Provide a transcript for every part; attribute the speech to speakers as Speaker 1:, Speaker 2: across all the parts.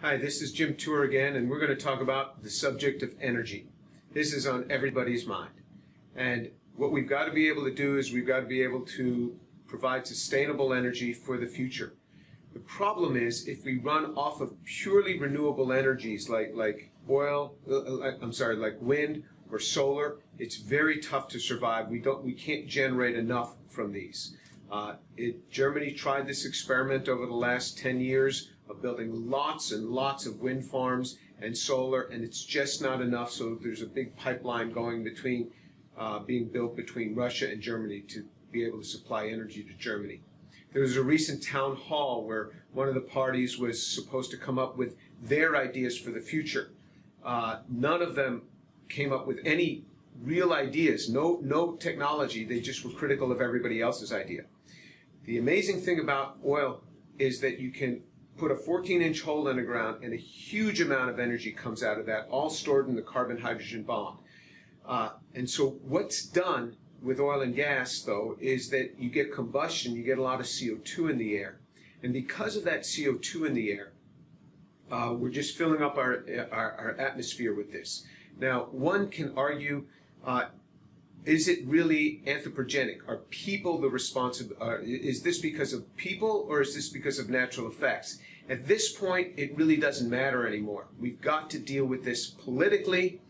Speaker 1: Hi, this is Jim Tour again, and we're going to talk about the subject of energy. This is on everybody's mind. And what we've got to be able to do is we've got to be able to provide sustainable energy for the future. The problem is if we run off of purely renewable energies like, like oil, uh, uh, I'm sorry, like wind or solar, it's very tough to survive. We, don't, we can't generate enough from these. Uh, it, Germany tried this experiment over the last 10 years of building lots and lots of wind farms and solar, and it's just not enough. So there's a big pipeline going between, uh, being built between Russia and Germany to be able to supply energy to Germany. There was a recent town hall where one of the parties was supposed to come up with their ideas for the future. Uh, none of them came up with any real ideas, no, no technology. They just were critical of everybody else's idea. The amazing thing about oil is that you can put a 14 inch hole in the ground and a huge amount of energy comes out of that, all stored in the carbon hydrogen bond. Uh, and so what's done with oil and gas, though, is that you get combustion, you get a lot of CO2 in the air. And because of that CO2 in the air, uh, we're just filling up our, our, our, atmosphere with this. Now, one can argue, uh, is it really anthropogenic? Are people the responsible? Uh, is this because of people or is this because of natural effects? At this point, it really doesn't matter anymore. We've got to deal with this politically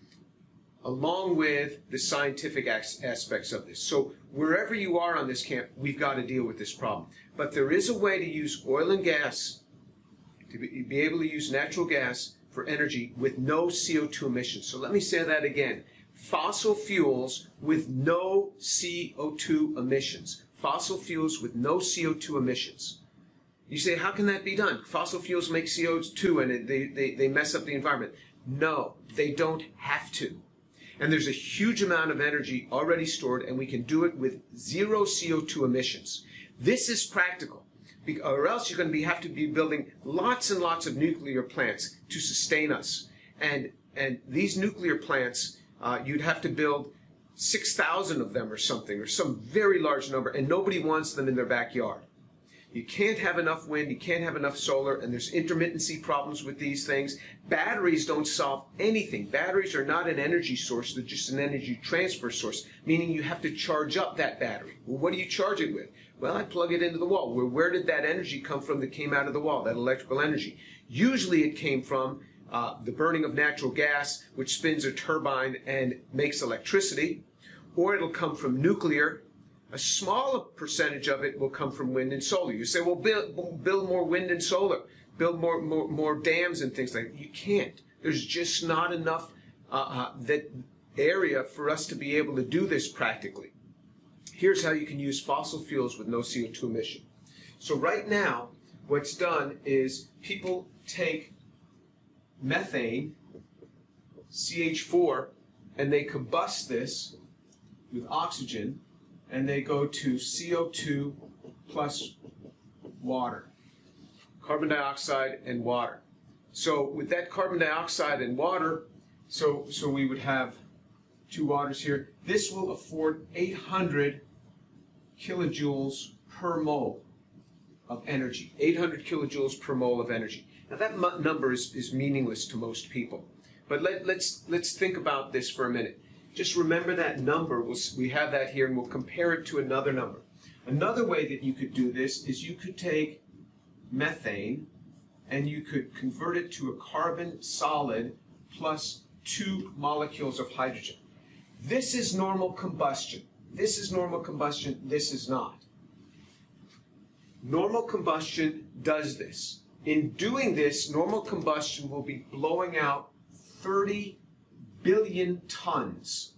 Speaker 1: along with the scientific aspects of this. So wherever you are on this camp, we've got to deal with this problem. But there is a way to use oil and gas, to be able to use natural gas for energy with no CO2 emissions. So let me say that again. Fossil fuels with no CO2 emissions. Fossil fuels with no CO2 emissions. You say, how can that be done? Fossil fuels make CO2 and they, they, they mess up the environment. No, they don't have to. And there's a huge amount of energy already stored, and we can do it with zero CO2 emissions. This is practical, or else you're going to be, have to be building lots and lots of nuclear plants to sustain us. And, and these nuclear plants, uh, you'd have to build 6,000 of them or something, or some very large number, and nobody wants them in their backyard. You can't have enough wind, you can't have enough solar, and there's intermittency problems with these things. Batteries don't solve anything. Batteries are not an energy source, they're just an energy transfer source, meaning you have to charge up that battery. Well, what do you charge it with? Well, I plug it into the wall. Where, where did that energy come from that came out of the wall, that electrical energy? Usually it came from uh, the burning of natural gas, which spins a turbine and makes electricity, or it'll come from nuclear, a smaller percentage of it will come from wind and solar. You say, well, build, build more wind and solar, build more, more, more dams and things like that. You can't. There's just not enough uh, uh, that area for us to be able to do this practically. Here's how you can use fossil fuels with no CO2 emission. So right now, what's done is people take methane, CH4, and they combust this with oxygen and they go to CO2 plus water, carbon dioxide and water. So with that carbon dioxide and water, so, so we would have two waters here. This will afford 800 kilojoules per mole of energy. 800 kilojoules per mole of energy. Now that number is, is meaningless to most people. But let, let's, let's think about this for a minute. Just remember that number. We'll, we have that here and we'll compare it to another number. Another way that you could do this is you could take methane and you could convert it to a carbon solid plus two molecules of hydrogen. This is normal combustion. This is normal combustion. This is not. Normal combustion does this. In doing this, normal combustion will be blowing out 30 billion tons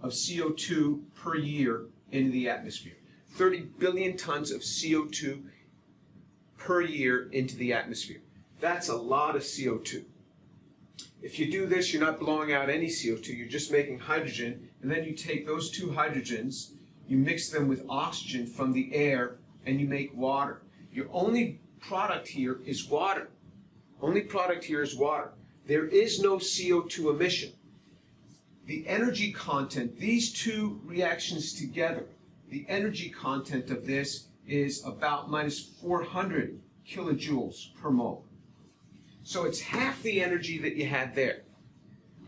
Speaker 1: of CO2 per year into the atmosphere. 30 billion tons of CO2 per year into the atmosphere. That's a lot of CO2. If you do this, you're not blowing out any CO2, you're just making hydrogen, and then you take those two hydrogens, you mix them with oxygen from the air, and you make water. You're only product here is water. Only product here is water. There is no CO2 emission the energy content, these two reactions together, the energy content of this is about minus 400 kilojoules per mole. So it's half the energy that you had there.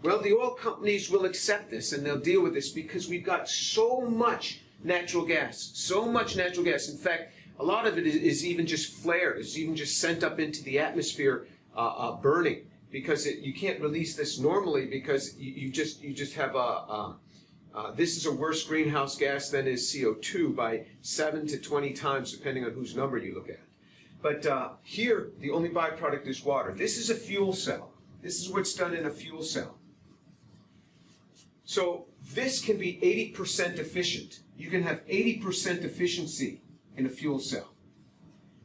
Speaker 1: Well, the oil companies will accept this and they'll deal with this because we've got so much natural gas, so much natural gas. In fact, a lot of it is, is even just flared, it's even just sent up into the atmosphere uh, uh, burning because it, you can't release this normally because you, you just you just have a, a uh, this is a worse greenhouse gas than is CO2 by 7 to 20 times, depending on whose number you look at. But uh, here, the only byproduct is water. This is a fuel cell. This is what's done in a fuel cell. So this can be 80% efficient. You can have 80% efficiency in a fuel cell.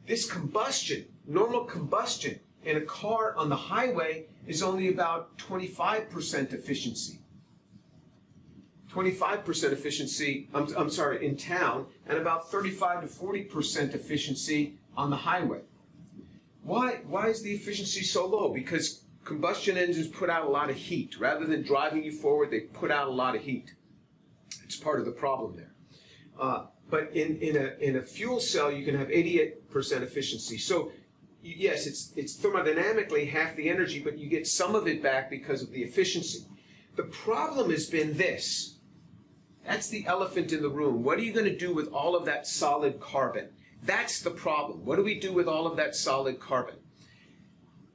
Speaker 1: This combustion, normal combustion in a car on the highway is only about 25% efficiency. 25% efficiency, I'm, I'm sorry, in town, and about 35 to 40% efficiency on the highway. Why, why is the efficiency so low? Because combustion engines put out a lot of heat. Rather than driving you forward, they put out a lot of heat. It's part of the problem there. Uh, but in, in, a, in a fuel cell, you can have 88% efficiency. So yes, it's, it's thermodynamically half the energy, but you get some of it back because of the efficiency. The problem has been this that's the elephant in the room. What are you going to do with all of that solid carbon? That's the problem. What do we do with all of that solid carbon?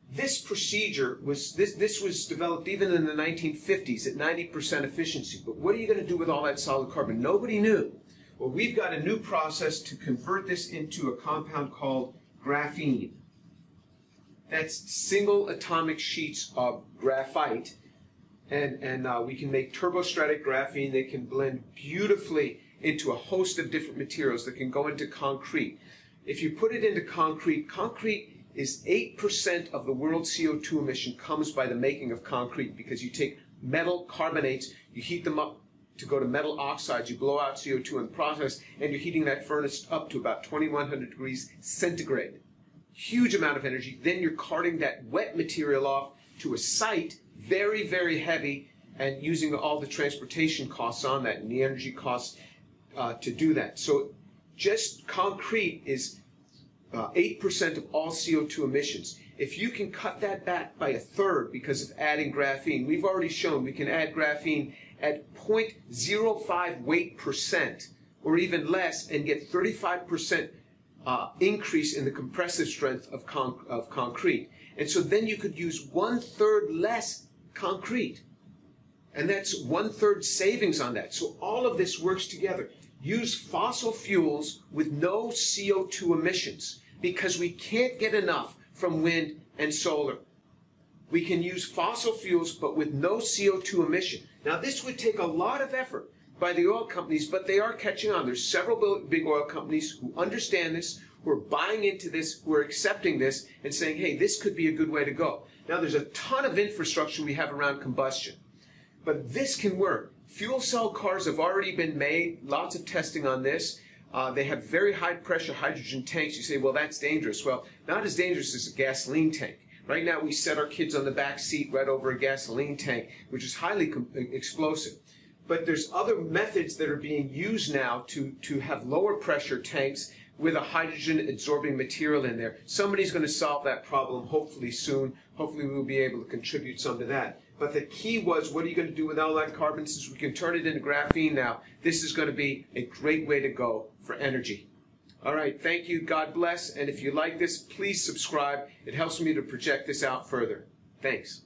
Speaker 1: This procedure was this this was developed even in the 1950s at 90% efficiency. But what are you going to do with all that solid carbon? Nobody knew. Well, we've got a new process to convert this into a compound called graphene. That's single atomic sheets of graphite and, and uh, we can make turbostratic graphene that can blend beautifully into a host of different materials that can go into concrete. If you put it into concrete, concrete is 8% of the world's CO2 emission comes by the making of concrete because you take metal carbonates, you heat them up to go to metal oxides, you blow out CO2 in the process, and you're heating that furnace up to about 2100 degrees centigrade. Huge amount of energy. Then you're carting that wet material off to a site very, very heavy and using all the transportation costs on that and the energy costs uh, to do that. So just concrete is uh, 8% of all CO2 emissions. If you can cut that back by a third because of adding graphene, we've already shown we can add graphene at 0.05 weight percent or even less and get 35% uh, increase in the compressive strength of, of concrete. And so then you could use one third less concrete. And that's one third savings on that. So all of this works together. Use fossil fuels with no CO2 emissions because we can't get enough from wind and solar. We can use fossil fuels but with no CO2 emission. Now this would take a lot of effort by the oil companies, but they are catching on. There's several big oil companies who understand this, who are buying into this, who are accepting this, and saying, hey, this could be a good way to go. Now, there's a ton of infrastructure we have around combustion, but this can work. Fuel cell cars have already been made, lots of testing on this. Uh, they have very high pressure hydrogen tanks. You say, well, that's dangerous. Well, not as dangerous as a gasoline tank. Right now, we set our kids on the back seat right over a gasoline tank, which is highly explosive. But there's other methods that are being used now to, to have lower pressure tanks with a hydrogen absorbing material in there. Somebody's going to solve that problem hopefully soon. Hopefully we'll be able to contribute some to that. But the key was, what are you going to do with all that carbon? Since we can turn it into graphene now, this is going to be a great way to go for energy. All right, thank you. God bless. And if you like this, please subscribe. It helps me to project this out further. Thanks.